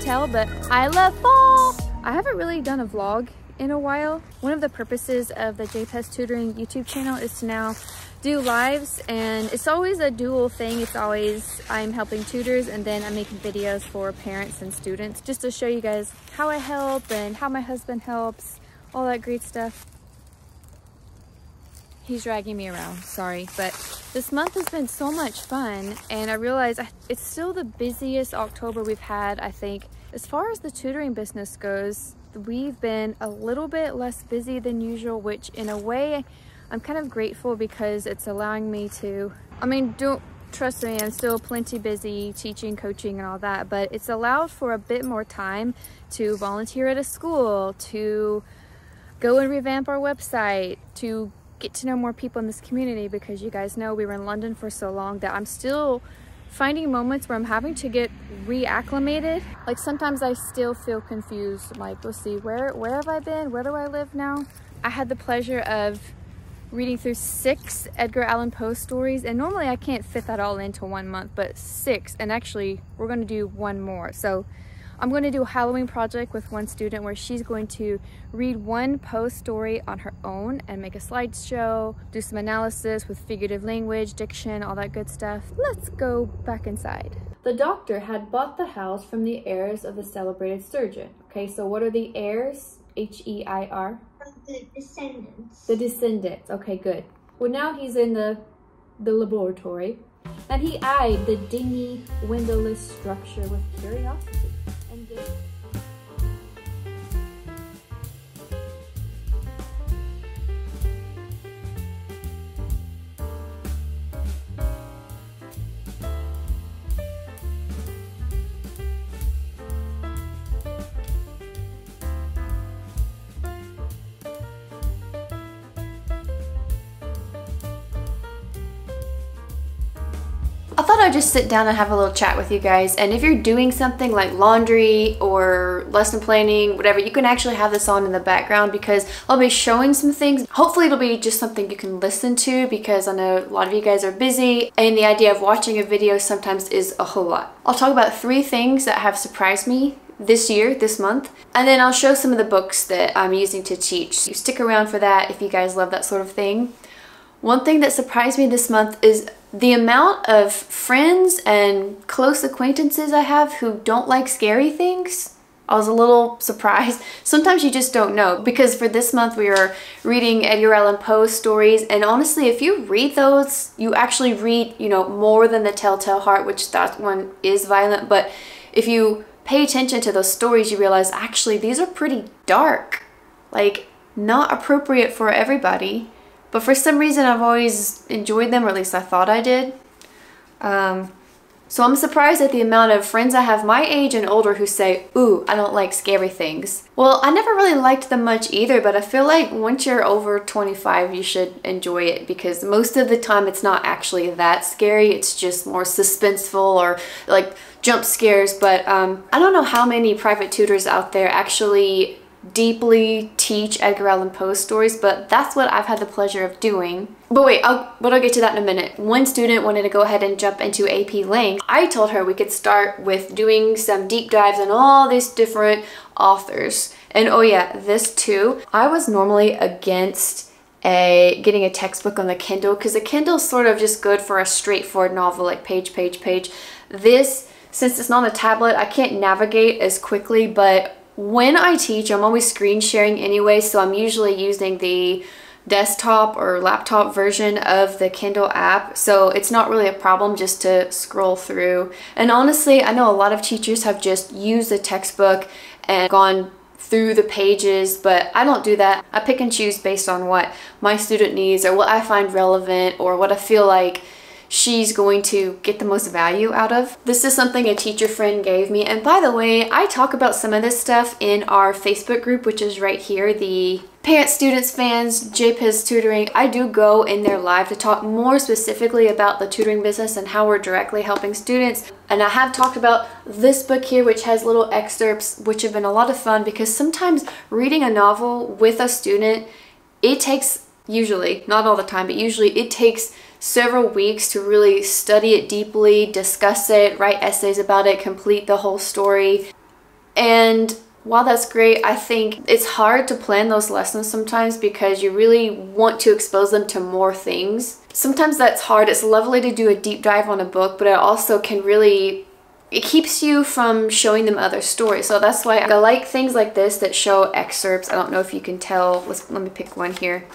tell, but I love fall. I haven't really done a vlog in a while. One of the purposes of the JPEZ Tutoring YouTube channel is to now do lives and it's always a dual thing. It's always I'm helping tutors and then I'm making videos for parents and students just to show you guys how I help and how my husband helps, all that great stuff. He's dragging me around, sorry. But this month has been so much fun and I realize it's still the busiest October we've had, I think. As far as the tutoring business goes, we've been a little bit less busy than usual, which in a way I'm kind of grateful because it's allowing me to, I mean, don't trust me, I'm still plenty busy teaching, coaching and all that, but it's allowed for a bit more time to volunteer at a school, to go and revamp our website, to get to know more people in this community because you guys know we were in London for so long that I'm still finding moments where I'm having to get reacclimated. Like sometimes I still feel confused. Like, let's see, where, where have I been? Where do I live now? I had the pleasure of reading through six Edgar Allan Poe stories and normally I can't fit that all into one month but six and actually we're going to do one more so I'm going to do a Halloween project with one student where she's going to read one Poe story on her own and make a slideshow, do some analysis with figurative language, diction, all that good stuff. Let's go back inside. The doctor had bought the house from the heirs of the celebrated surgeon. Okay, so what are the heirs? H-E-I-R? The descendants. The descendants. Okay, good. Well, now he's in the, the laboratory and he eyed the dingy, windowless structure with curiosity and I thought I'd just sit down and have a little chat with you guys. And if you're doing something like laundry or lesson planning, whatever, you can actually have this on in the background because I'll be showing some things. Hopefully it'll be just something you can listen to because I know a lot of you guys are busy and the idea of watching a video sometimes is a whole lot. I'll talk about three things that have surprised me this year, this month. And then I'll show some of the books that I'm using to teach. So stick around for that if you guys love that sort of thing. One thing that surprised me this month is the amount of friends and close acquaintances I have who don't like scary things. I was a little surprised. Sometimes you just don't know because for this month we are reading Edgar Allan Poe's stories and honestly if you read those you actually read you know more than the Telltale Heart which that one is violent but if you pay attention to those stories you realize actually these are pretty dark like not appropriate for everybody but for some reason, I've always enjoyed them, or at least I thought I did. Um, so I'm surprised at the amount of friends I have my age and older who say, ooh, I don't like scary things. Well, I never really liked them much either, but I feel like once you're over 25, you should enjoy it because most of the time it's not actually that scary. It's just more suspenseful or like jump scares. But um, I don't know how many private tutors out there actually deeply teach Edgar Allan Poe stories, but that's what I've had the pleasure of doing. But wait, I'll, but I'll get to that in a minute. One student wanted to go ahead and jump into AP Lang. I told her we could start with doing some deep dives on all these different authors. And oh yeah, this too. I was normally against a getting a textbook on the Kindle because the Kindle's sort of just good for a straightforward novel like page, page, page. This, since it's not a tablet, I can't navigate as quickly, but when I teach, I'm always screen sharing anyway, so I'm usually using the desktop or laptop version of the Kindle app, so it's not really a problem just to scroll through. And honestly, I know a lot of teachers have just used the textbook and gone through the pages, but I don't do that. I pick and choose based on what my student needs or what I find relevant or what I feel like she's going to get the most value out of. This is something a teacher friend gave me. And by the way, I talk about some of this stuff in our Facebook group, which is right here, the Parents, Students, Fans, JPEZ Tutoring. I do go in there live to talk more specifically about the tutoring business and how we're directly helping students. And I have talked about this book here, which has little excerpts, which have been a lot of fun because sometimes reading a novel with a student, it takes usually, not all the time, but usually it takes several weeks to really study it deeply, discuss it, write essays about it, complete the whole story. And while that's great, I think it's hard to plan those lessons sometimes because you really want to expose them to more things. Sometimes that's hard. It's lovely to do a deep dive on a book, but it also can really it keeps you from showing them other stories. So that's why I like things like this that show excerpts. I don't know if you can tell. Let's, let me pick one here.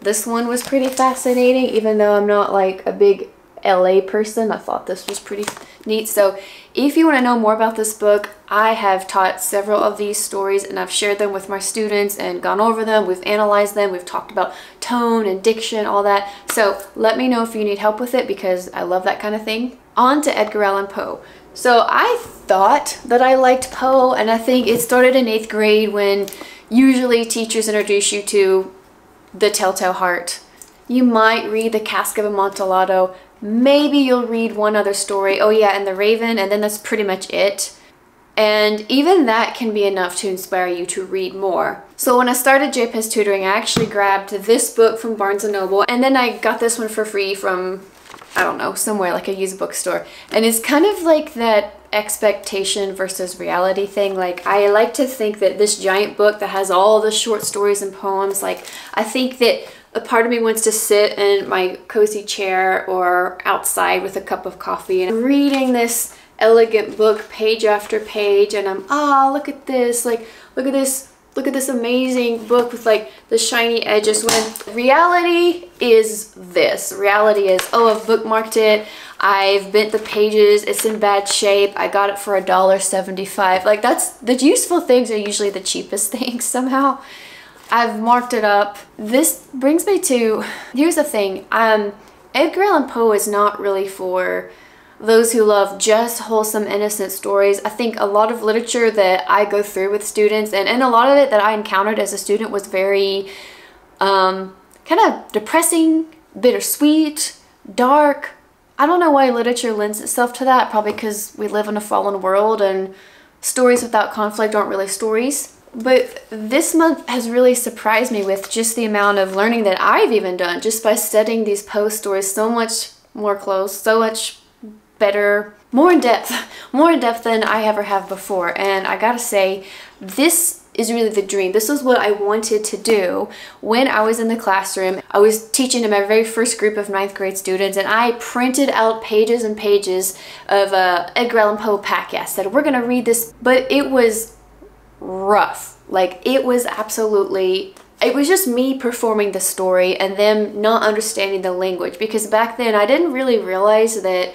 This one was pretty fascinating, even though I'm not like a big LA person. I thought this was pretty neat. So if you want to know more about this book, I have taught several of these stories and I've shared them with my students and gone over them. We've analyzed them. We've talked about tone and diction, all that. So let me know if you need help with it because I love that kind of thing. On to Edgar Allan Poe. So I thought that I liked Poe and I think it started in eighth grade when usually teachers introduce you to The Telltale Heart. You might read The Cask of Amontillado, Maybe you'll read one other story. Oh yeah, and The Raven, and then that's pretty much it. And even that can be enough to inspire you to read more. So when I started JPEZ tutoring, I actually grabbed this book from Barnes & Noble, and then I got this one for free from, I don't know, somewhere like a used bookstore. And it's kind of like that expectation versus reality thing. Like, I like to think that this giant book that has all the short stories and poems, like, I think that a part of me wants to sit in my cozy chair or outside with a cup of coffee and reading this elegant book page after page. And I'm ah oh, look at this. Like look at this look at this amazing book with like the shiny edges. When reality is this reality is oh I've bookmarked it I've bent the pages it's in bad shape I got it for a dollar 75 like that's the useful things are usually the cheapest things somehow I've marked it up. This brings me to, here's the thing, um, Edgar Allan Poe is not really for those who love just wholesome, innocent stories. I think a lot of literature that I go through with students and, and a lot of it that I encountered as a student was very um, kind of depressing, bittersweet, dark. I don't know why literature lends itself to that, probably because we live in a fallen world and stories without conflict aren't really stories. But this month has really surprised me with just the amount of learning that I've even done just by studying these Poe stories so much more close, so much better, more in depth, more in depth than I ever have before. And I gotta say, this is really the dream. This was what I wanted to do when I was in the classroom. I was teaching to my very first group of ninth grade students and I printed out pages and pages of uh, Edgar Allan Poe packet. I said, we're gonna read this, but it was rough. Like it was absolutely it was just me performing the story and them not understanding the language because back then I didn't really realize that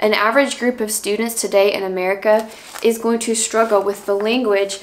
an average group of students today in America is going to struggle with the language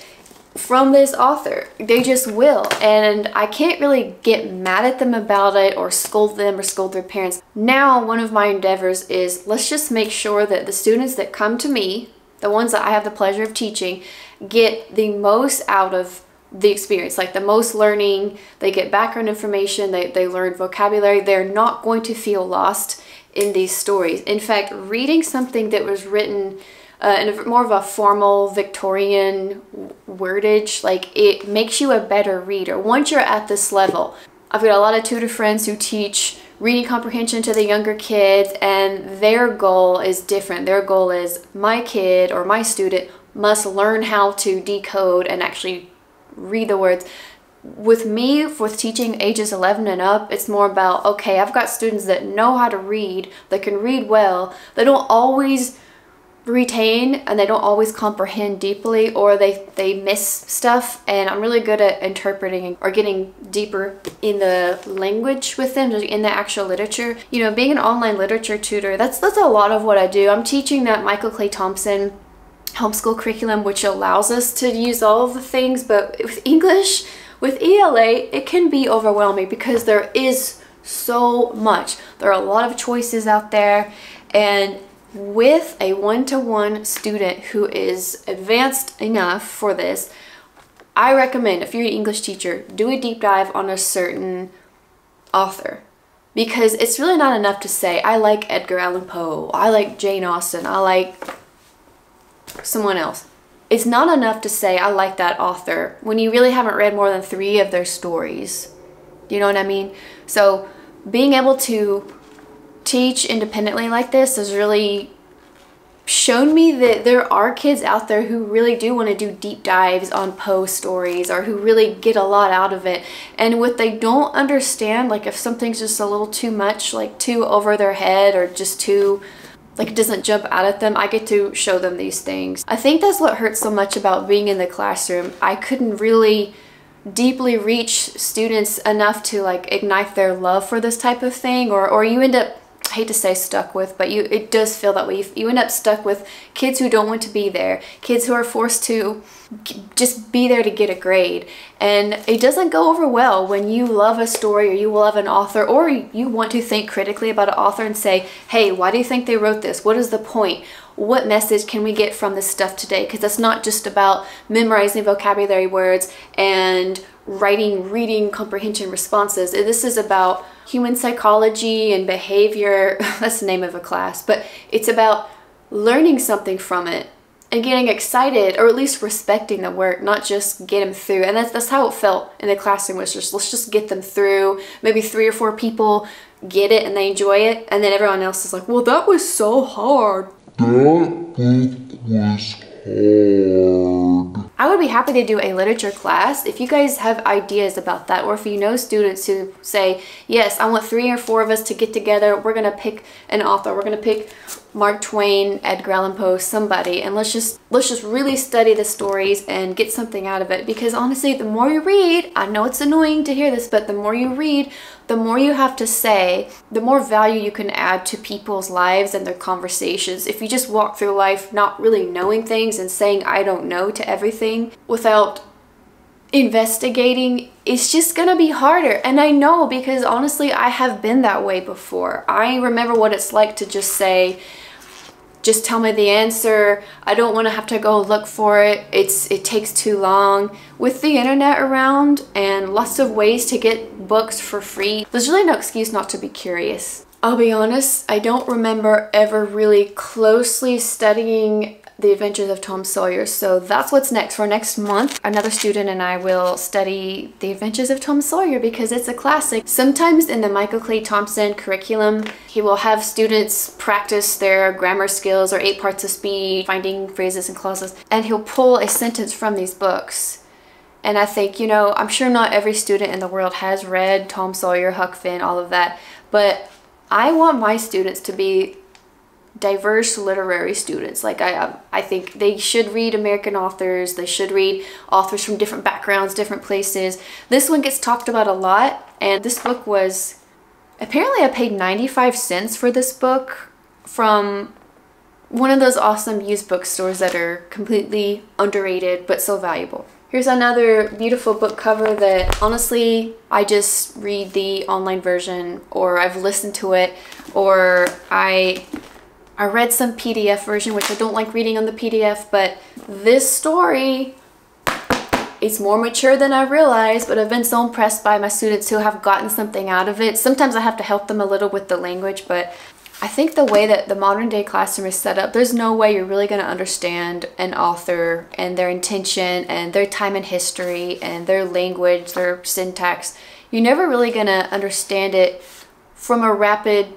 from this author. They just will. And I can't really get mad at them about it or scold them or scold their parents. Now, one of my endeavors is let's just make sure that the students that come to me, the ones that I have the pleasure of teaching, get the most out of the experience, like the most learning, they get background information, they, they learn vocabulary, they're not going to feel lost in these stories. In fact, reading something that was written uh, in a, more of a formal Victorian wordage, like it makes you a better reader. Once you're at this level, I've got a lot of tutor friends who teach reading comprehension to the younger kids and their goal is different. Their goal is my kid or my student must learn how to decode and actually read the words. With me, with teaching ages 11 and up, it's more about, okay, I've got students that know how to read, that can read well, they don't always retain and they don't always comprehend deeply or they they miss stuff. And I'm really good at interpreting or getting deeper in the language with them in the actual literature. You know being an online literature tutor that's that's a lot of what I do. I'm teaching that Michael Clay Thompson homeschool curriculum which allows us to use all of the things but with English with ELA it can be overwhelming because there is so much. There are a lot of choices out there and with a one-to-one -one student who is advanced enough for this I recommend if you're an English teacher do a deep dive on a certain author because it's really not enough to say I like Edgar Allan Poe I like Jane Austen I like someone else. It's not enough to say, I like that author when you really haven't read more than three of their stories. You know what I mean? So being able to teach independently like this has really shown me that there are kids out there who really do want to do deep dives on Poe stories or who really get a lot out of it. And what they don't understand, like if something's just a little too much, like too over their head or just too like it doesn't jump out at them, I get to show them these things. I think that's what hurts so much about being in the classroom. I couldn't really deeply reach students enough to like ignite their love for this type of thing or, or you end up hate to say stuck with, but you it does feel that way. You, you end up stuck with kids who don't want to be there, kids who are forced to just be there to get a grade. And it doesn't go over well when you love a story or you love an author or you want to think critically about an author and say, hey, why do you think they wrote this? What is the point? What message can we get from this stuff today? Because it's not just about memorizing vocabulary words and writing reading comprehension responses. This is about human psychology and behavior. That's the name of a class, but it's about learning something from it and getting excited or at least respecting the work, not just get them through. And that's, that's how it felt in the classroom was just let's just get them through. Maybe three or four people get it and they enjoy it, and then everyone else is like, well, that was so hard. That was hard. I would be happy to do a literature class if you guys have ideas about that or if you know students who say, yes, I want three or four of us to get together, we're to pick an author, we're to pick Mark Twain, Edgar Allan Poe, somebody, and let's just let's just really study the stories and get something out of it. Because honestly, the more you read, I know it's annoying to hear this, but the more you read, the more you have to say, the more value you can add to people's lives and their conversations. If you just walk through life not really knowing things and saying I don't know to everything without investigating it's just gonna be harder and I know because honestly I have been that way before I remember what it's like to just say just tell me the answer. I don't want to have to go look for it. It's it takes too long. With the internet around and lots of ways to get books for free, there's really no excuse not to be curious. I'll be honest, I don't remember ever really closely studying the Adventures of Tom Sawyer. So that's what's next. For next month, another student and I will study The Adventures of Tom Sawyer because it's a classic. Sometimes in the Michael Clay Thompson curriculum, he will have students practice their grammar skills or eight parts of speech, finding phrases and clauses, and he'll pull a sentence from these books. And I think, you know, I'm sure not every student in the world has read Tom Sawyer, Huck Finn, all of that, but I want my students to be diverse literary students. Like I, um, I think they should read American authors. They should read authors from different backgrounds, different places. This one gets talked about a lot, and this book was apparently I paid 95 cents for this book from one of those awesome used bookstores that are completely underrated but so valuable. Here's another beautiful book cover that honestly I just read the online version or I've listened to it or I I read some PDF version, which I don't like reading on the PDF, but this story it's more mature than I realized, but I've been so impressed by my students who have gotten something out of it. Sometimes I have to help them a little with the language, but I think the way that the modern day classroom is set up, there's no way you're really going to understand an author and their intention and their time in history and their language, their syntax. You're never really going to understand it from a rapid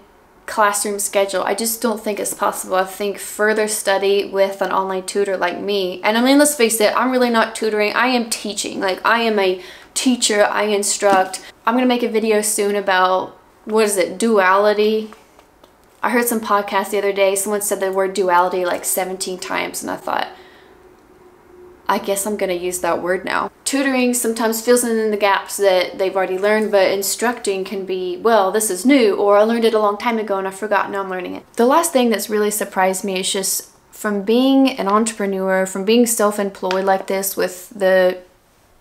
classroom schedule. I just don't think it's possible. I think further study with an online tutor like me, and I mean, let's face it, I'm really not tutoring. I am teaching. Like, I am a teacher. I instruct. I'm going to make a video soon about, what is it, duality. I heard some podcast the other day. Someone said the word duality like 17 times, and I thought, I guess I'm going to use that word now. Tutoring sometimes fills in the gaps that they've already learned, but instructing can be, well, this is new, or I learned it a long time ago and I forgot, now I'm learning it. The last thing that's really surprised me is just from being an entrepreneur, from being self-employed like this with the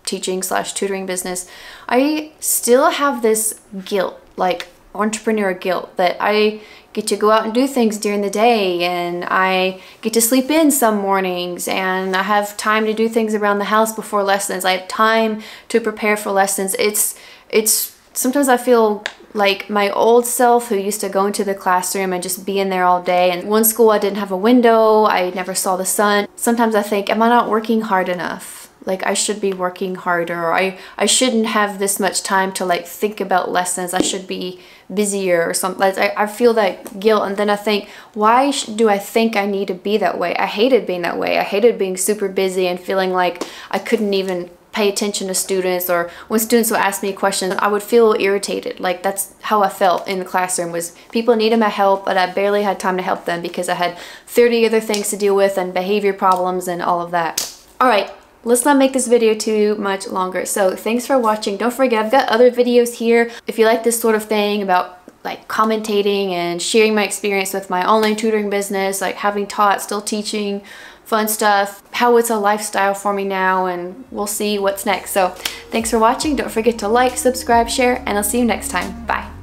teaching slash tutoring business, I still have this guilt, like entrepreneur guilt that I get to go out and do things during the day and I get to sleep in some mornings and I have time to do things around the house before lessons. I have time to prepare for lessons. It's it's sometimes I feel like my old self who used to go into the classroom and just be in there all day and one school I didn't have a window, I never saw the sun. Sometimes I think am I not working hard enough? Like I should be working harder or I, I shouldn't have this much time to like think about lessons. I should be busier or something. Like, I, I feel that guilt and then I think, why do I think I need to be that way? I hated being that way. I hated being super busy and feeling like I couldn't even pay attention to students or when students would ask me questions I would feel irritated like that's how I felt in the classroom was people needed my help but I barely had time to help them because I had 30 other things to deal with and behavior problems and all of that. Alright, let's not make this video too much longer. So thanks for watching. Don't forget, I've got other videos here. If you like this sort of thing about like commentating and sharing my experience with my online tutoring business, like having taught, still teaching, fun stuff, how it's a lifestyle for me now, and we'll see what's next. So thanks for watching. Don't forget to like, subscribe, share, and I'll see you next time. Bye.